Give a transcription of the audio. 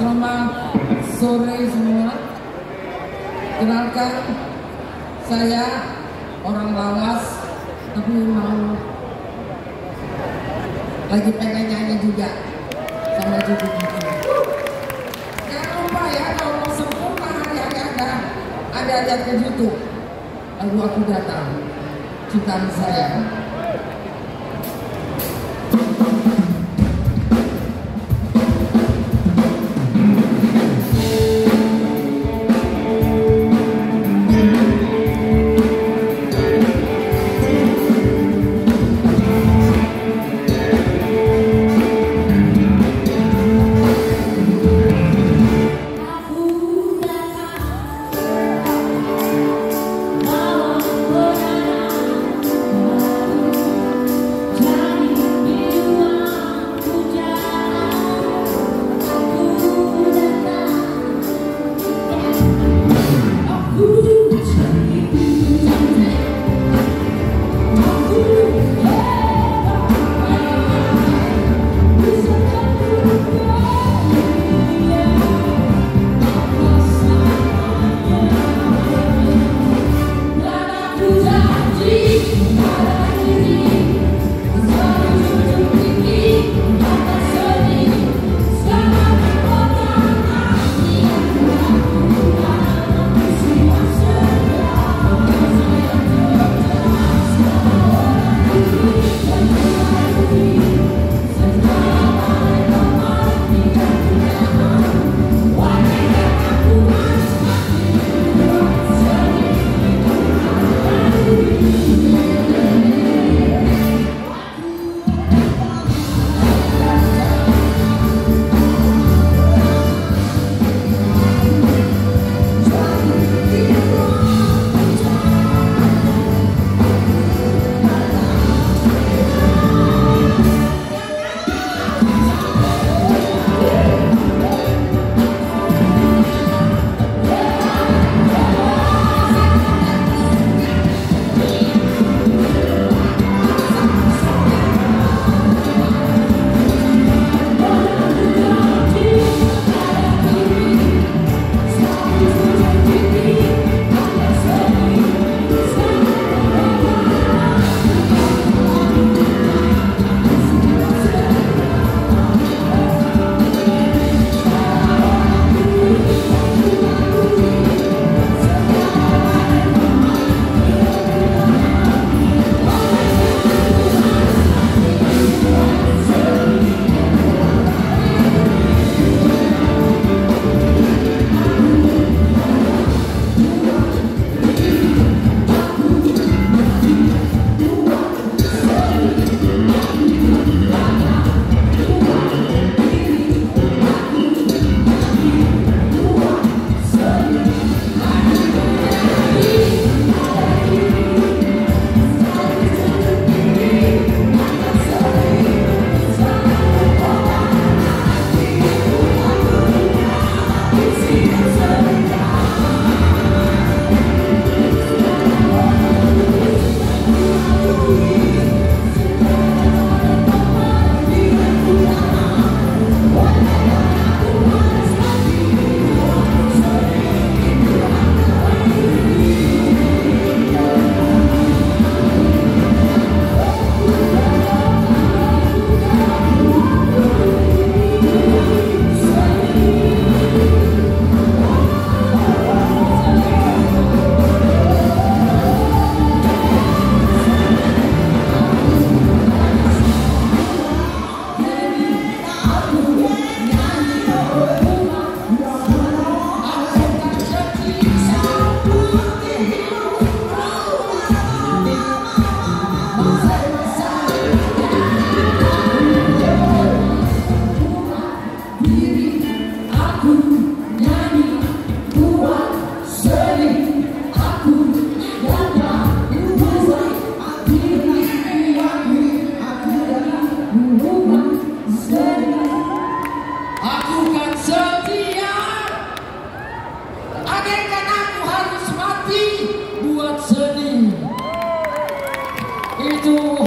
Selamat sore semua. Kenalkan saya orang lawas tapi mau lagi pengen nyanyi juga sama gitu. Jangan lupa ya kalau mau sempurna hari-hari ada ada lihat ke YouTube. Lalu aku datang cintaan saya. Aku seni Itu